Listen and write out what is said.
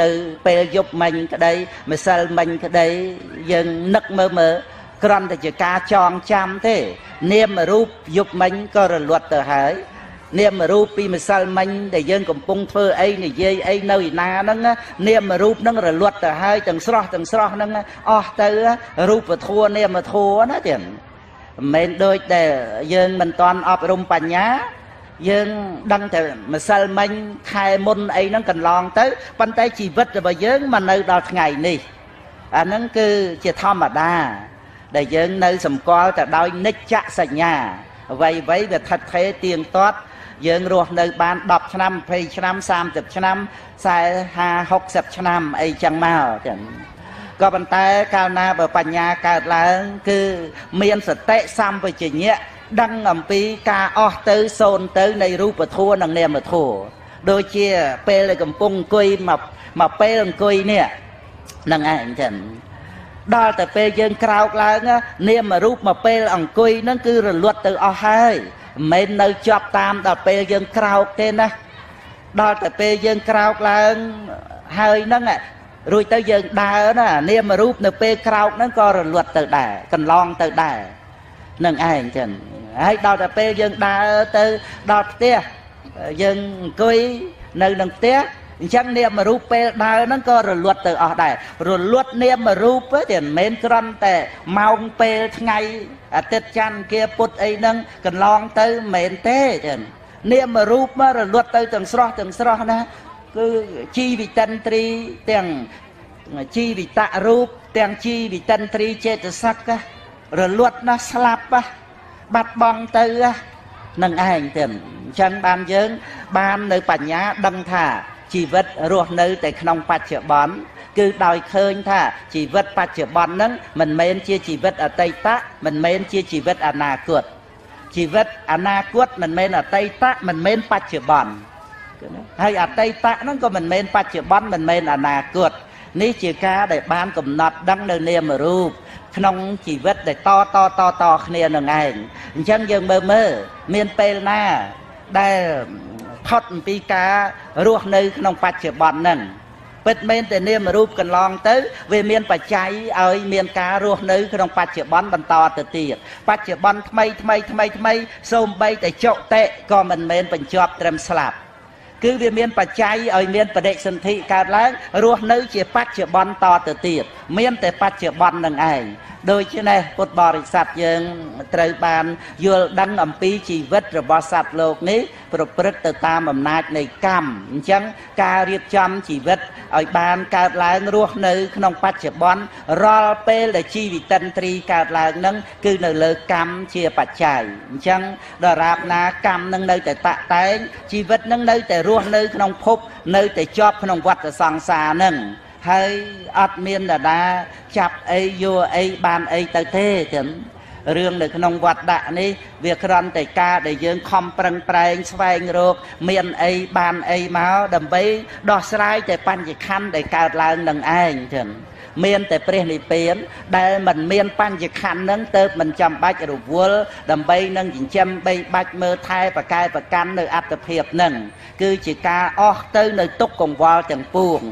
នៅពេលយប់មិញក្តីម្សិលមិញក្តីយើងនឹកមើលមើលគ្រាន់តែជាការចងចាំទេ នាមរូបយប់មិញក៏រលត់ទៅហើយនាមរូបពីម្សិលមិញដែលយើងកំពុងធ្វើអីនិយាយអីនៅឯណាហ្នឹងនាមរូបហ្នឹងរលត់ទៅហើយទាំងស្រស់ទាំងស្រស់ហ្នឹងអស់ទៅរូបធัวនាមធัวណាទៀតមិនមែនដូចដែលយើងមិនតន់អប់រំបញ្ញា យើងដឹងតែម្សិលមិញខែមុនអីហ្នឹងកន្លងទៅប៉ុន្តែជីវិតរបស់យើងមកនៅដល់ថ្ងៃនេះអាហ្នឹងគឺជាធម្មតា ដែលយើងនៅសម្គាល់ទៅដោយនិច្ចសញ្ញាអ្វីអ្វីវាថិតថេរទៀងទាត់យើងរស់នៅបាន10ឆ្នាំ20ឆ្នាំ30ឆ្នាំ40 50 60ឆ្នាំអីចឹងមកចឹងក៏ប៉ុន្តែកាលណាបើបញ្ញាកើតឡើង គឺមានសតិសម្បជញ្ញៈ ដឹងអំពីការអស់ទៅសូន្យទៅនៃរូបធម៌និងនាមធម៌ដូចជាពេលដែលកំពុងអង្គុយមកមកពេលអង្គុយនេះនឹងឯងចឹងដល់តែពេលយើងក្រោកឡើងនាមរូបមកពេលអង្គុយហ្នឹងគឺរលត់ទៅអស់ហើយមិនមែននៅជាប់តាមដល់ពេលយើងក្រោកទេណាដល់តែពេលយើងក្រោកឡើងហើយហ្នឹងរួចទៅយើងដើរណានាមរូបនៅពេលក្រោកហ្នឹងក៏រលត់ទៅដែរកន្លងទៅដែរនឹងឯងចឹង ហើយដល់តែពេលយើងដើរទៅដល់ផ្ទះយើងអង្គុយនៅនឹងផ្ទះអញ្ចឹងនាមរូបពេលដើរហ្នឹងក៏រលត់ទៅអស់ដែររលត់នាមរូបទេមិនមែនគ្រាន់តែម៉ោងពេលថ្ងៃអាទិត្យច័ន្ទគាពុទ្ធអីហ្នឹងកន្លងទៅមិនមែនទេចឹងនាមរូបមករលត់ទៅទាំងស្រស់ទាំងស្រស់ណាគឺជីវិតិនត្រី ទាំងជីវិតរូបទាំងជីវិតិនត្រីចេតសិករលត់ណាស់ស្លាប់ បាត់បង់ទៅនឹងឯងទៅអញ្ចឹងបានយើង បាននៅបញ្ញាដឹងថាជីវិតរស់នៅតែក្នុងបច្ចុប្បន្នគឺដោយឃើញថាជីវិតបច្ចុប្បន្នហ្នឹងមិនមែនជាជីវិតអតីតមិនមែនជាជីវិតអនាគតជីវិតអនាគតមិនមែនអតីតមិនមែនបច្ចុប្បន្នហើយអតីតហ្នឹងក៏មិនមែនបច្ចុប្បន្នមិនមែនអនាគតនេះជាការដែលបានកំណត់ដឹងនៅនាមរូប ក្នុងជីវិតដែលតតតតគ្នានឹងឯងអញ្ចឹងយើងមើលមើលមានពេលណាដែលផុតអំពីការរស់នៅក្នុងបច្ចុប្បន្នហ្នឹងពិតមែនតែនាមរូបកន្លងទៅវាមានបច្ច័យឲ្យមានការរស់នៅក្នុងបច្ចុប្បន្នបន្តទៅទៀតបច្ចុប្បន្នថ្មីថ្មីថ្មីថ្មីសូម្បីតែចុតិក៏មិនមែនបញ្ចប់ត្រឹមស្លាប់ គឺវាមានបច្ច័យឲ្យមានបដិសន្ធិកើតឡើងរស់នៅជាបច្ចុប្បន្នតទៅទៀតមានតែបច្ចុប្បន្ននឹងឯង ដូច្នេះពុទ្ធបរិស័ទយើងត្រូវបានយល់ដឹងអំពីជីវិតរបស់សត្វលោកនេះប្រព្រឹត្តទៅតាមអំណាចនៃកម្មអញ្ចឹងការរៀបចំជីវិតឲ្យបានកើតឡើងរស់នៅ ក្នុងបច្ចុប្បន្នរាល់ពេលដែលជីវិតិនត្រីកើតឡើងនឹងគឺនៅលើកម្មជាបច្ច័យអញ្ចឹងដរាបណាកម្មនឹងនៅតែតាក់តែងជីវិតនឹងនៅតែរស់នៅក្នុងភពនៅតែជាប់ក្នុងវដ្តសង្សារនឹង ហើយអត់មានដដាចាប់អីយកអីបានអីទៅទេចឹងរឿងនៅក្នុងវត្តដាក់នេះវាគ្រាន់តែការដែលយើងខំប្រឹងប្រែងស្វែងរក មានអីបានអីមកដើម្បីដោះស្រាយតែបញ្ញខណ្ឌដែលកើតឡើងនឹងឯងចឹងមានតែព្រះនិព្វាន ដែលមិនមានបញ្ញខណ្ឌនឹងទៅមិនចាំបាច់រវល់ដើម្បីនឹងចិញ្ចឹមបីបាច់មើលថែប្រកែប្រកាន់នៅអត្តភាពនឹងគឺជាការអស់ទៅនៅទុកកង្វល់ទាំងពួង